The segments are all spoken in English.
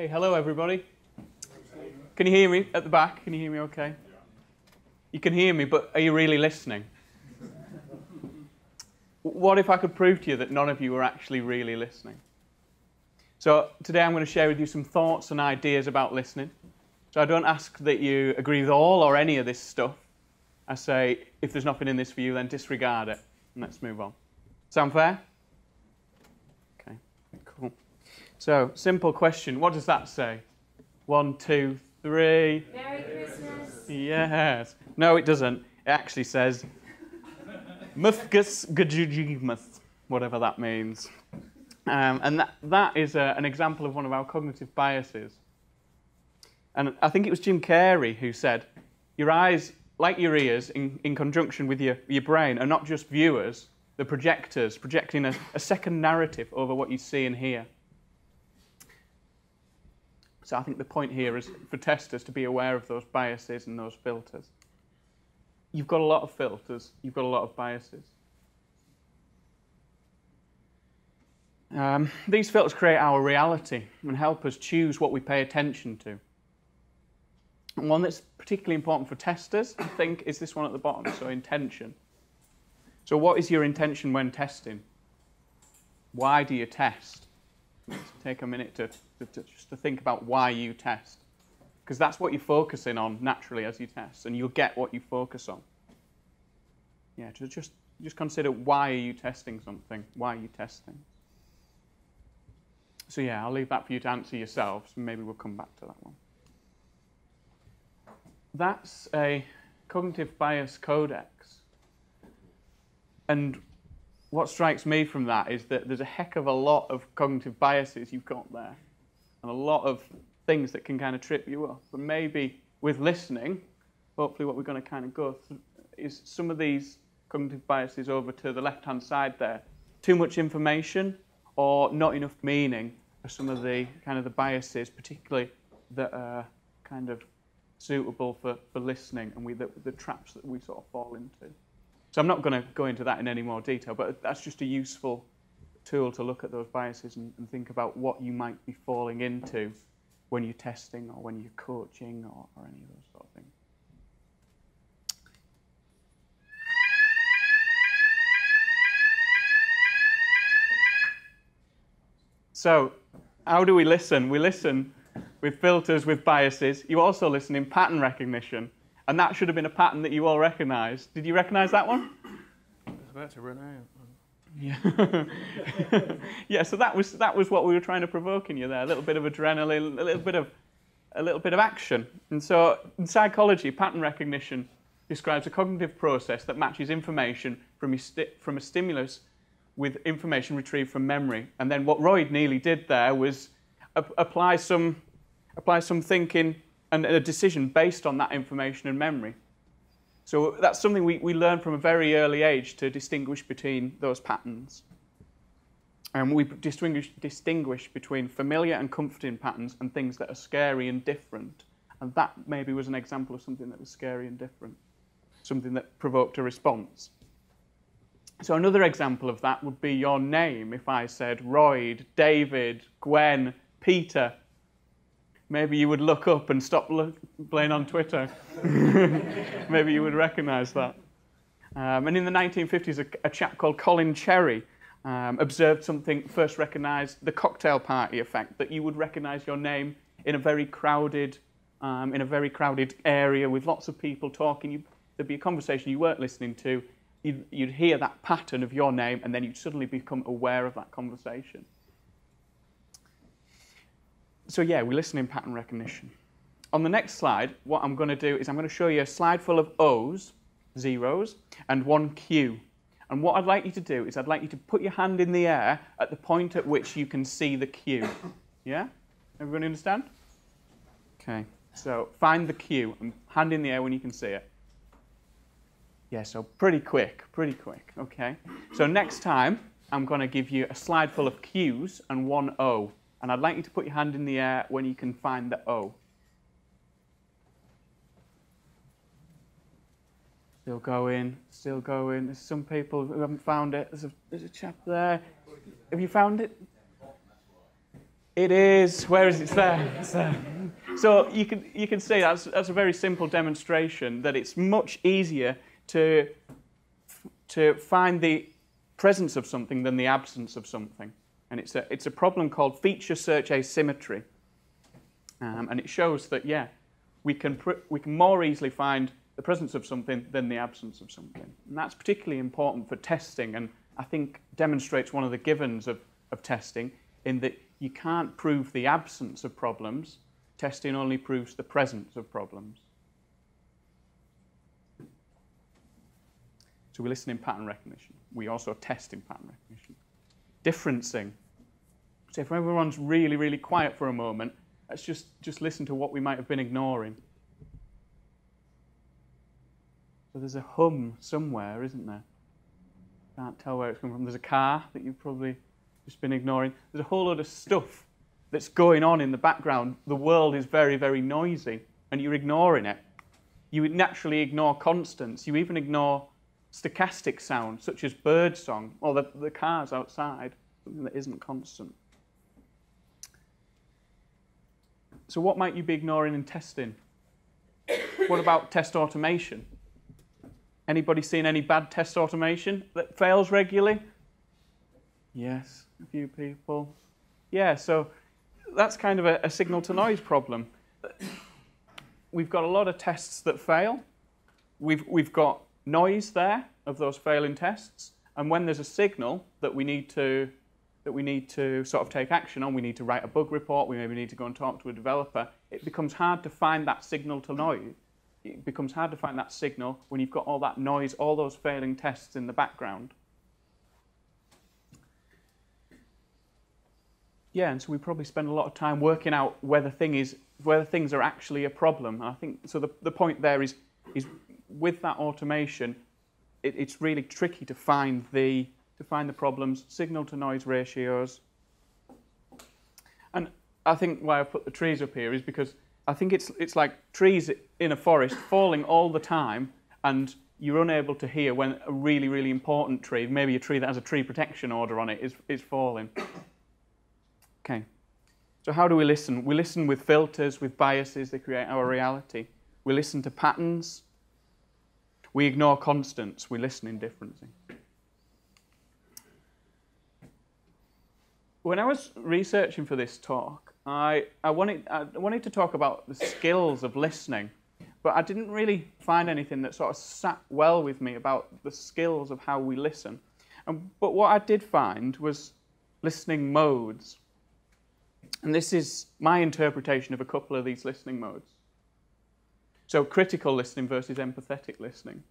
Okay, hello everybody. Can you hear me at the back? Can you hear me okay? You can hear me, but are you really listening? What if I could prove to you that none of you are actually really listening? So today I'm going to share with you some thoughts and ideas about listening. So I don't ask that you agree with all or any of this stuff. I say, if there's nothing in this for you, then disregard it. And let's move on. Sound fair? Okay, cool. So, simple question. What does that say? One, two, three. Merry Christmas. Yes. No, it doesn't. It actually says Mufgus Gajujimuth, whatever that means. Um, and that, that is a, an example of one of our cognitive biases. And I think it was Jim Carrey who said, Your eyes, like your ears, in, in conjunction with your, your brain, are not just viewers, they're projectors, projecting a, a second narrative over what you see and hear. So I think the point here is for testers to be aware of those biases and those filters. You've got a lot of filters, you've got a lot of biases. Um, these filters create our reality and help us choose what we pay attention to. And one that's particularly important for testers, I think, is this one at the bottom, so intention. So, what is your intention when testing? Why do you test? Take a minute to, to, to just to think about why you test, because that's what you're focusing on naturally as you test, and you'll get what you focus on. Yeah, to just just consider why are you testing something? Why are you testing? So yeah, I'll leave that for you to answer yourselves. Maybe we'll come back to that one. That's a cognitive bias codex. And what strikes me from that is that there's a heck of a lot of cognitive biases you've got there, and a lot of things that can kind of trip you up. But maybe with listening, hopefully, what we're going to kind of go through is some of these cognitive biases over to the left hand side there. Too much information or not enough meaning are some of the kind of the biases, particularly that are kind of suitable for, for listening and we, the, the traps that we sort of fall into. So I'm not going to go into that in any more detail, but that's just a useful tool to look at those biases and, and think about what you might be falling into when you're testing or when you're coaching or, or any of those sort of things. So, how do we listen? We listen with filters, with biases. You also listen in pattern recognition. And that should have been a pattern that you all recognized. Did you recognize that one? I was about to run out. Yeah. yeah, so that was that was what we were trying to provoke in you there. A little bit of adrenaline, a little bit of a little bit of action. And so in psychology, pattern recognition describes a cognitive process that matches information from a, sti- from a stimulus with information retrieved from memory. And then what Roy Neely did there was ap- apply some apply some thinking and a decision based on that information and memory. So that's something we, we learn from a very early age to distinguish between those patterns. And we distinguish, distinguish between familiar and comforting patterns and things that are scary and different. And that maybe was an example of something that was scary and different, something that provoked a response. So another example of that would be your name. If I said Royd, David, Gwen, Peter, maybe you would look up and stop playing on Twitter. maybe you would recognize that. Um, and in the 1950s, a, a chap called Colin Cherry um, observed something, first recognized the cocktail party effect, that you would recognize your name in a very crowded, um, in a very crowded area with lots of people talking. You, there'd be a conversation you weren't listening to. You'd, you'd hear that pattern of your name, and then you'd suddenly become aware of that conversation so yeah, we listen in pattern recognition. On the next slide, what I'm going to do is I'm going to show you a slide full of O's, zeros, and one Q. And what I'd like you to do is I'd like you to put your hand in the air at the point at which you can see the Q. Yeah? Everybody understand? Okay. So find the Q and hand in the air when you can see it. Yeah, so pretty quick, pretty quick. Okay. So next time, I'm going to give you a slide full of Q's and one O. And I'd like you to put your hand in the air when you can find the O. Still going, still going. There's some people who haven't found it. There's a, there's a chap there. Have you found it? It is. Where is it? It's there. It's there. So you can, you can see that's, that's a very simple demonstration that it's much easier to, to find the presence of something than the absence of something. And it's a, it's a problem called feature search asymmetry. Um, and it shows that, yeah, we can, we can more easily find the presence of something than the absence of something. And that's particularly important for testing and I think demonstrates one of the givens of, of testing in that you can't prove the absence of problems, testing only proves the presence of problems. So we listen in pattern recognition. We also test in pattern recognition. Differencing. So if everyone's really, really quiet for a moment, let's just, just listen to what we might have been ignoring. So there's a hum somewhere, isn't there? Can't tell where it's coming from. There's a car that you've probably just been ignoring. There's a whole load of stuff that's going on in the background. The world is very, very noisy, and you're ignoring it. You would naturally ignore constants. You even ignore stochastic sound, such as bird song or the, the cars outside, something that isn't constant. So, what might you be ignoring in testing? What about test automation? Anybody seen any bad test automation that fails regularly? Yes, a few people. Yeah, so that's kind of a, a signal to noise problem. We've got a lot of tests that fail. We've, we've got noise there of those failing tests. And when there's a signal that we need to that we need to sort of take action on, we need to write a bug report, we maybe need to go and talk to a developer, it becomes hard to find that signal to noise. It becomes hard to find that signal when you've got all that noise, all those failing tests in the background. Yeah, and so we probably spend a lot of time working out whether thing is whether things are actually a problem. I think so. The, the point there is is with that automation, it, it's really tricky to find the to find the problems, signal to noise ratios. And I think why I put the trees up here is because I think it's it's like trees in a forest falling all the time, and you're unable to hear when a really really important tree, maybe a tree that has a tree protection order on it, is is falling. Okay. So how do we listen? We listen with filters, with biases that create our reality. We listen to patterns. We ignore constants. We listen indifferently. When I was researching for this talk, I, I, wanted, I wanted to talk about the skills of listening, but I didn't really find anything that sort of sat well with me about the skills of how we listen. And, but what I did find was listening modes. And this is my interpretation of a couple of these listening modes. So, critical listening versus empathetic listening.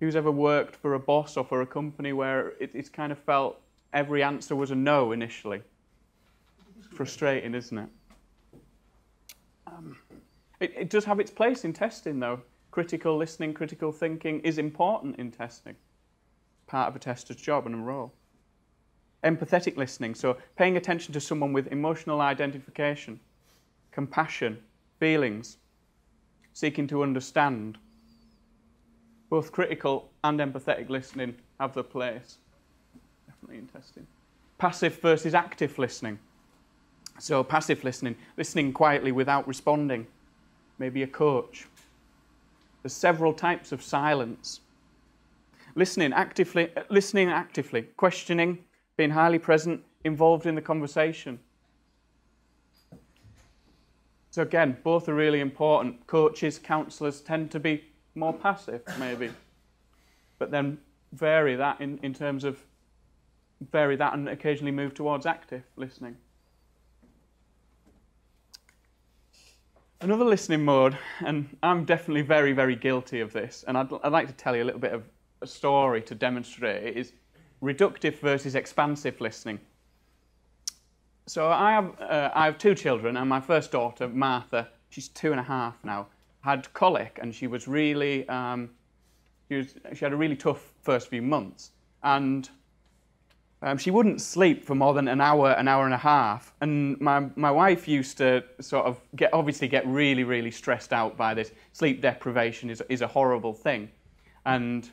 Who's ever worked for a boss or for a company where it, it's kind of felt every answer was a no initially? Frustrating, isn't it? Um, it? It does have its place in testing, though. Critical listening, critical thinking is important in testing. Part of a tester's job and a role empathetic listening, so paying attention to someone with emotional identification, compassion, feelings, seeking to understand. Both critical and empathetic listening have their place. Definitely interesting. Passive versus active listening. So, passive listening, listening quietly without responding, maybe a coach. There's several types of silence. Listening actively, listening actively, questioning, being highly present, involved in the conversation. So, again, both are really important. Coaches, counsellors tend to be more passive, maybe, but then vary that in, in terms of vary that and occasionally move towards active listening. Another listening mode, and I'm definitely very, very guilty of this, and I'd, I'd like to tell you a little bit of a story to demonstrate it, is reductive versus expansive listening. So I have, uh, I have two children, and my first daughter, Martha, she's two and a half now, had colic, and she was really, um, she, was, she had a really tough first few months, and um, she wouldn't sleep for more than an hour, an hour and a half. And my, my wife used to sort of get, obviously get really, really stressed out by this. Sleep deprivation is, is a horrible thing. And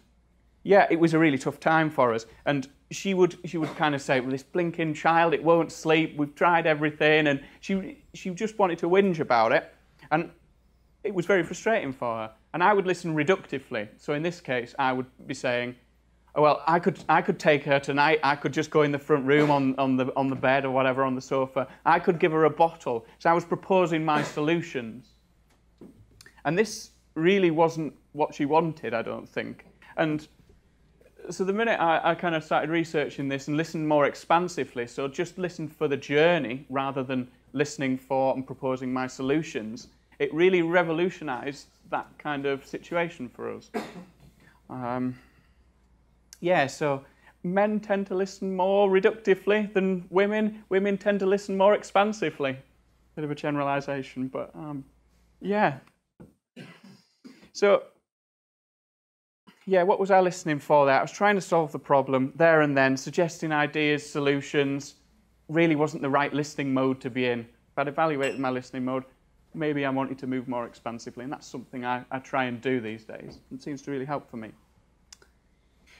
yeah, it was a really tough time for us. And she would she would kind of say, "Well, this blinking child, it won't sleep. We've tried everything," and she she just wanted to whinge about it, and it was very frustrating for her. And I would listen reductively. So in this case, I would be saying, oh, "Well, I could I could take her tonight. I could just go in the front room on on the on the bed or whatever on the sofa. I could give her a bottle." So I was proposing my solutions, and this really wasn't what she wanted. I don't think, and so the minute I, I, kind of started researching this and listened more expansively, so just listened for the journey rather than listening for and proposing my solutions, it really revolutionized that kind of situation for us. Um, yeah, so men tend to listen more reductively than women. Women tend to listen more expansively. Bit of a generalization, but um, yeah. So yeah, what was I listening for there? I was trying to solve the problem there and then, suggesting ideas, solutions. Really wasn't the right listening mode to be in. If I'd evaluated my listening mode, maybe I wanted to move more expansively, and that's something I, I try and do these days. It seems to really help for me.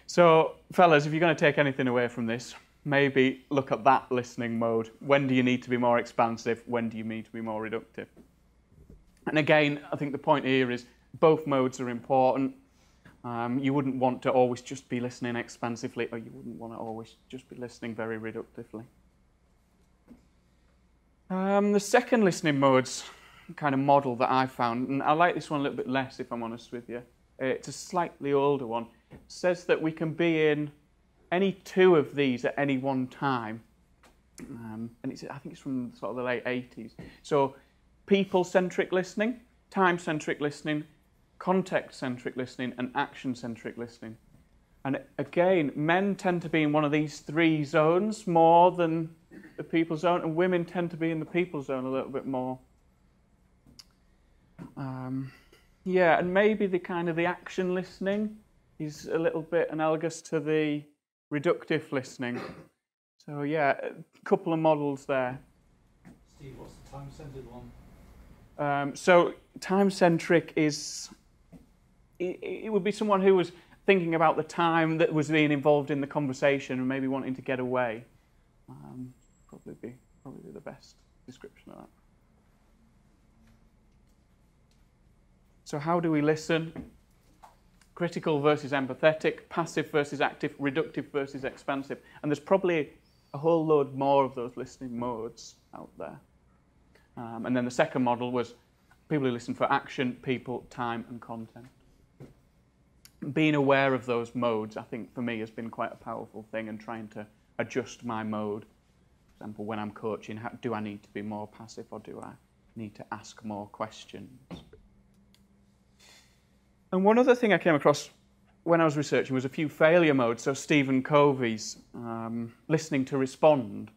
So, fellas, if you're going to take anything away from this, maybe look at that listening mode. When do you need to be more expansive? When do you need to be more reductive? And again, I think the point here is both modes are important um, you wouldn't want to always just be listening expansively, or you wouldn't want to always just be listening very reductively. Um, the second listening modes kind of model that I found, and I like this one a little bit less if I'm honest with you. It's a slightly older one. It says that we can be in any two of these at any one time. Um, and it's, I think it's from sort of the late 80s. So people-centric listening, time-centric listening, context-centric listening and action-centric listening. And again, men tend to be in one of these three zones more than the people zone, and women tend to be in the people zone a little bit more. Um, yeah, and maybe the kind of the action listening is a little bit analogous to the reductive listening. So yeah, a couple of models there. Steve, what's the time-centered one? Um, so time-centric is it, it would be someone who was thinking about the time that was being involved in the conversation and maybe wanting to get away. Um, probably be probably the best description of that. So how do we listen? Critical versus empathetic, passive versus active, reductive versus expansive. And there's probably a whole load more of those listening modes out there. Um, and then the second model was people who listen for action, people, time, and content being aware of those modes, I think for me has been quite a powerful thing and trying to adjust my mode. For example, when I'm coaching, how, do I need to be more passive or do I need to ask more questions? And one other thing I came across when I was researching was a few failure modes. So Stephen Covey's um, listening to respond,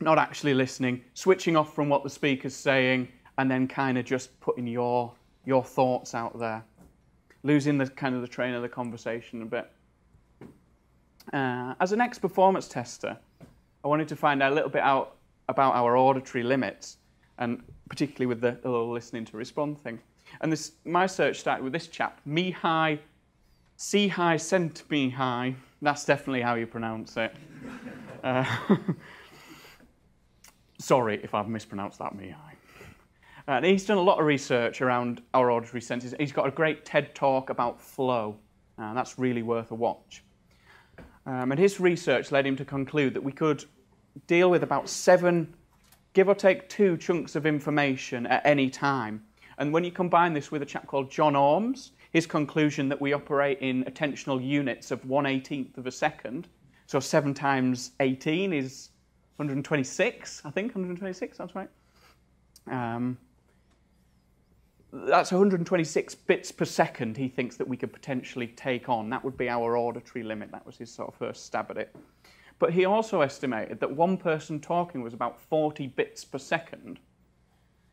not actually listening, switching off from what the speaker's saying, and then kind of just putting your your thoughts out there losing the kind of the train of the conversation a bit. Uh, as an ex-performance tester, I wanted to find out a little bit out about our auditory limits, and particularly with the, the little listening to respond thing. And this, my search started with this chap, Mihai, C high sent me high. That's definitely how you pronounce it. Uh, sorry if I've mispronounced that, Mihai. And he's done a lot of research around our auditory senses. He's got a great TED talk about flow, and that's really worth a watch. Um, and his research led him to conclude that we could deal with about seven, give or take two chunks of information at any time. And when you combine this with a chap called John Ormes, his conclusion that we operate in attentional units of 1 18th of a second, so 7 times 18 is 126, I think, 126, that's right. Um, that's 126 bits per second he thinks that we could potentially take on. That would be our auditory limit. That was his sort of first stab at it. But he also estimated that one person talking was about 40 bits per second.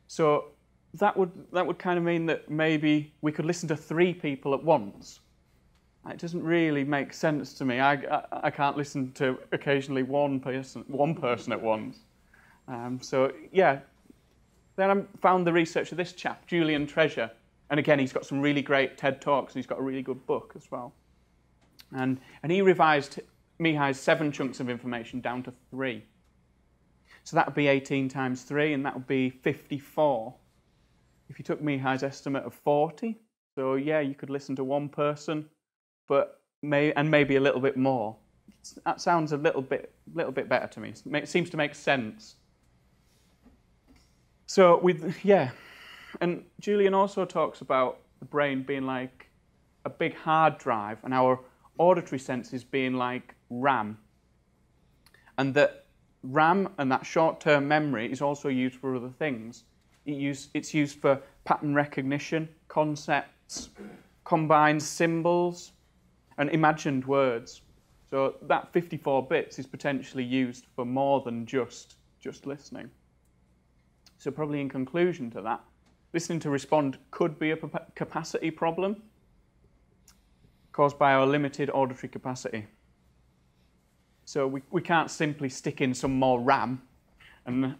So that would, that would kind of mean that maybe we could listen to three people at once. It doesn't really make sense to me. I, I, I can't listen to occasionally one person, one person at once. Um, so yeah, then I found the research of this chap, Julian Treasure. And again, he's got some really great TED Talks and he's got a really good book as well. And, and he revised Mihai's seven chunks of information down to three. So that would be 18 times 3, and that would be 54. If you took Mihai's estimate of 40, so yeah, you could listen to one person, but may, and maybe a little bit more. That sounds a little bit, little bit better to me. It seems to make sense. So with yeah, and Julian also talks about the brain being like a big hard drive, and our auditory senses being like RAM, and that RAM and that short-term memory is also used for other things. It use, it's used for pattern recognition, concepts, combined symbols, and imagined words. So that 54 bits is potentially used for more than just, just listening. So probably in conclusion to that, listening to respond could be a capacity problem caused by our limited auditory capacity. So we, we can't simply stick in some more RAM and,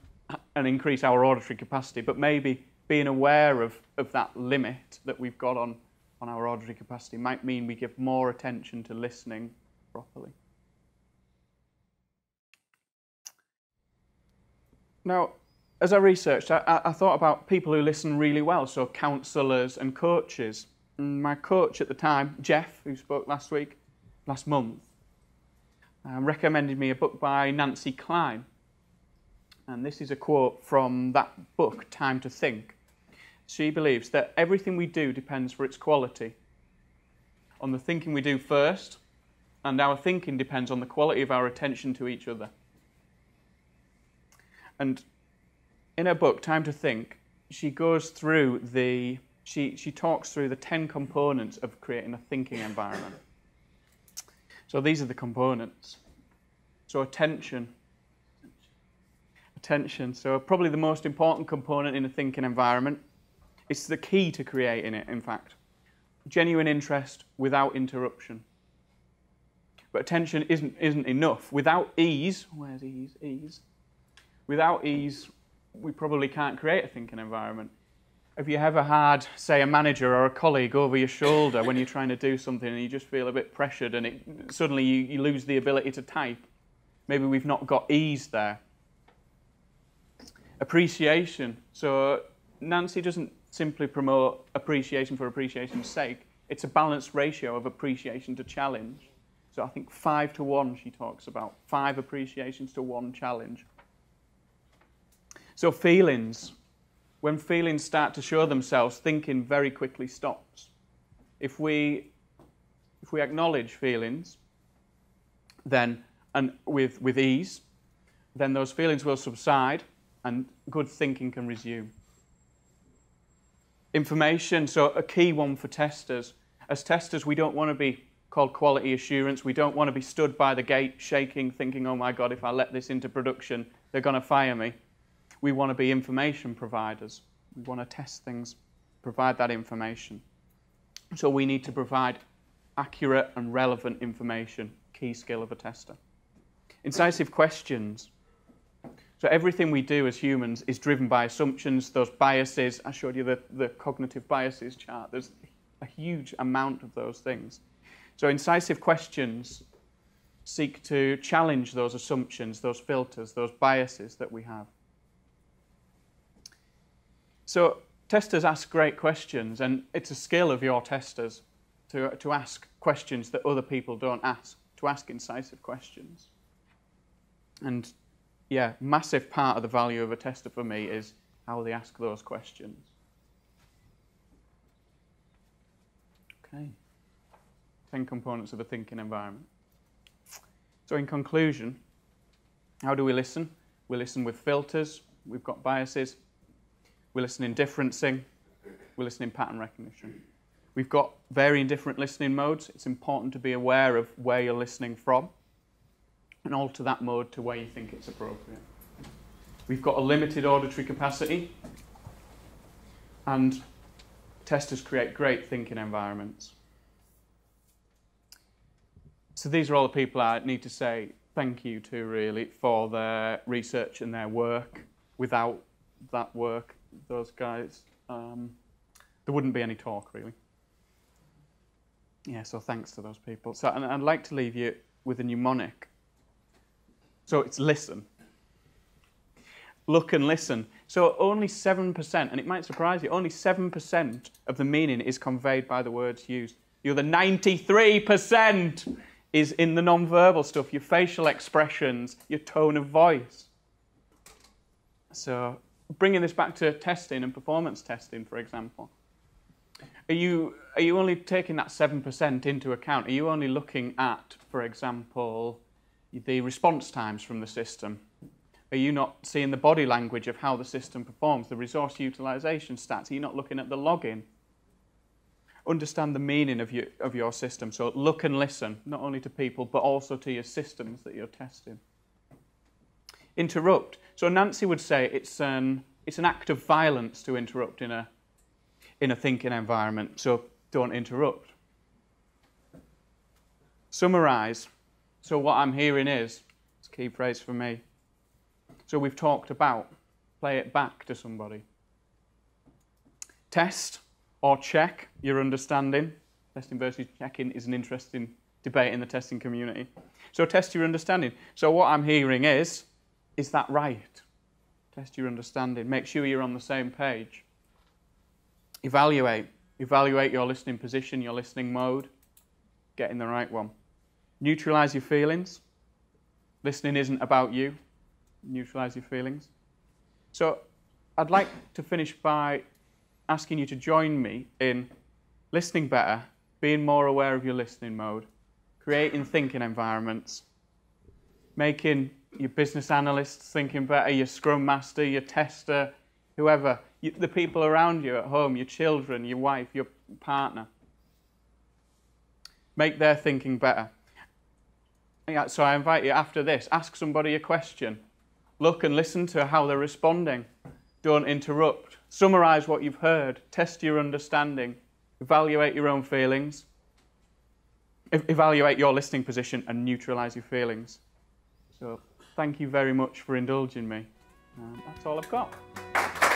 and increase our auditory capacity, but maybe being aware of, of that limit that we've got on, on our auditory capacity might mean we give more attention to listening properly. Now, as I researched, I, I, thought about people who listen really well, so counsellors and coaches. And my coach at the time, Jeff, who spoke last week, last month, uh, recommended me a book by Nancy Kline. And this is a quote from that book, Time to Think. She believes that everything we do depends for its quality on the thinking we do first, and our thinking depends on the quality of our attention to each other. And in her book, Time to Think, she goes through the, she, she talks through the 10 components of creating a thinking environment. So these are the components. So attention. Attention. So probably the most important component in a thinking environment. It's the key to creating it, in fact. Genuine interest without interruption. But attention isn't, isn't enough. Without ease, where's ease? Ease. Without ease, we probably can't create a thinking environment. Have you ever had, say, a manager or a colleague over your shoulder when you're trying to do something and you just feel a bit pressured and it, suddenly you, you lose the ability to type? Maybe we've not got ease there. Appreciation. So Nancy doesn't simply promote appreciation for appreciation's sake. It's a balanced ratio of appreciation to challenge. So I think five to one she talks about. Five appreciations to one challenge. So feelings, when feelings start to show themselves, thinking very quickly stops. If we, if we acknowledge feelings, then and with, with ease, then those feelings will subside and good thinking can resume. Information, so a key one for testers. As testers, we don't want to be called quality assurance. We don't want to be stood by the gate shaking, thinking, oh my God, if I let this into production, they're going to fire me. We want to be information providers. We want to test things, provide that information. So we need to provide accurate and relevant information, key skill of a tester. Incisive questions. So everything we do as humans is driven by assumptions, those biases. I showed you the, the cognitive biases chart. There's a huge amount of those things. So incisive questions seek to challenge those assumptions, those filters, those biases that we have. So testers ask great questions, and it's a skill of your testers to, to ask questions that other people don't ask, to ask incisive questions. And yeah, massive part of the value of a tester for me is how they ask those questions. Okay. 10 components of a thinking environment. So in conclusion, how do we listen? We listen with filters, we've got biases, we listen in differencing, we listen in pattern recognition. We've got varying different listening modes. It's important to be aware of where you're listening from and alter that mode to where you think it's appropriate. We've got a limited auditory capacity and testers create great thinking environments. So these are all the people I need to say thank you to really for their research and their work. Without that work, those guys, um, there wouldn't be any talk really. Yeah, so thanks to those people. So and I'd like to leave you with a mnemonic. So it's listen. Look and listen. So only 7%, and it might surprise you, only 7% of the meaning is conveyed by the words used. The other 93% is in the non-verbal stuff, your facial expressions, your tone of voice. So bringing this back to testing and performance testing, for example, are you, are you only taking that 7% into account? Are you only looking at, for example, the response times from the system? Are you not seeing the body language of how the system performs, the resource utilization stats? Are you not looking at the login? Understand the meaning of your, of your system. So look and listen, not only to people, but also to your systems that you're testing. Interrupt. So Nancy would say it's an, it's an act of violence to interrupt in a, in a thinking environment, so don't interrupt. Summarize. So what I'm hearing is, it's a key phrase for me. So we've talked about, play it back to somebody. Test or check your understanding. Testing versus checking is an interesting debate in the testing community. So test your understanding. So what I'm hearing is, is that right? Test your understanding. Make sure you're on the same page. Evaluate. Evaluate your listening position, your listening mode. Get in the right one. Neutralize your feelings. Listening isn't about you. Neutralize your feelings. So I'd like to finish by asking you to join me in listening better, being more aware of your listening mode, creating thinking environments, making your business analysts thinking better, your scrum master, your tester, whoever, you, the people around you at home, your children, your wife, your partner. Make their thinking better. Yeah, so I invite you after this, ask somebody a question. Look and listen to how they're responding. Don't interrupt. Summarize what you've heard. Test your understanding. Evaluate your own feelings. E evaluate your listening position and neutralize your feelings. So, thank you very much for indulging me. Um, that's all I've got.